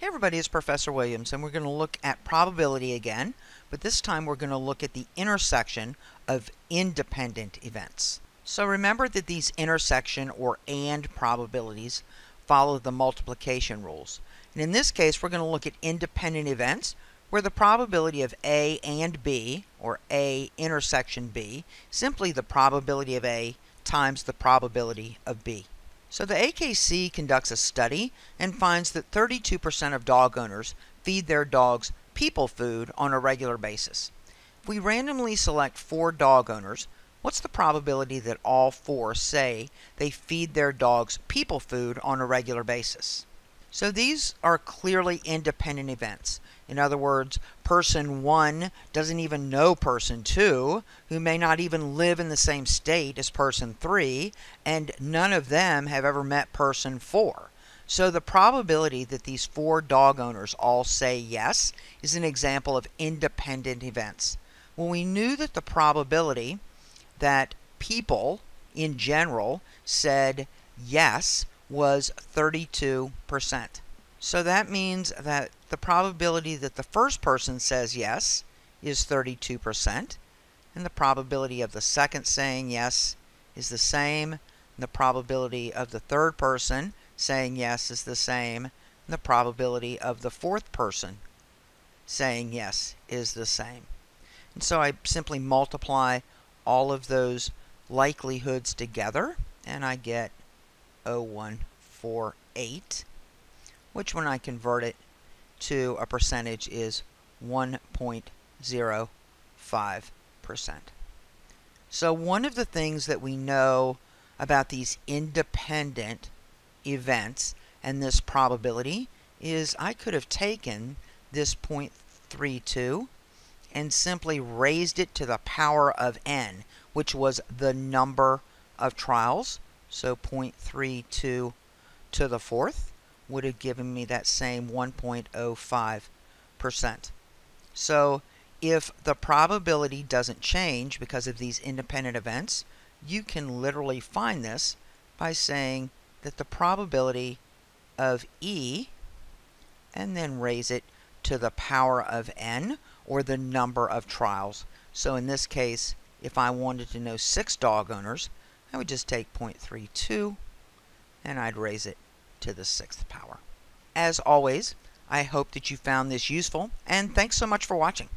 Hey everybody, it's Professor Williams and we're going to look at probability again, but this time we're going to look at the intersection of independent events. So remember that these intersection or AND probabilities follow the multiplication rules. And in this case, we're going to look at independent events where the probability of A and B, or A intersection B, simply the probability of A times the probability of B. So the AKC conducts a study and finds that 32% of dog owners feed their dogs people food on a regular basis. If we randomly select four dog owners, what's the probability that all four say they feed their dogs people food on a regular basis? So these are clearly independent events. In other words, person one doesn't even know person two, who may not even live in the same state as person three, and none of them have ever met person four. So the probability that these four dog owners all say yes is an example of independent events. When we knew that the probability that people in general said yes was 32%. So that means that the probability that the first person says yes is 32%, and the probability of the second saying yes is the same, and the probability of the third person saying yes is the same, and the probability of the fourth person saying yes is the same. And so I simply multiply all of those likelihoods together, and I get 0148, which when I convert it to a percentage is 1.05%. So one of the things that we know about these independent events and this probability is I could have taken this 0.32 and simply raised it to the power of n, which was the number of trials. So 0.32 to the fourth would have given me that same 1.05%. So if the probability doesn't change because of these independent events, you can literally find this by saying that the probability of E and then raise it to the power of n or the number of trials. So in this case, if I wanted to know six dog owners, I would just take 0.32 and I'd raise it to the sixth power. As always, I hope that you found this useful and thanks so much for watching.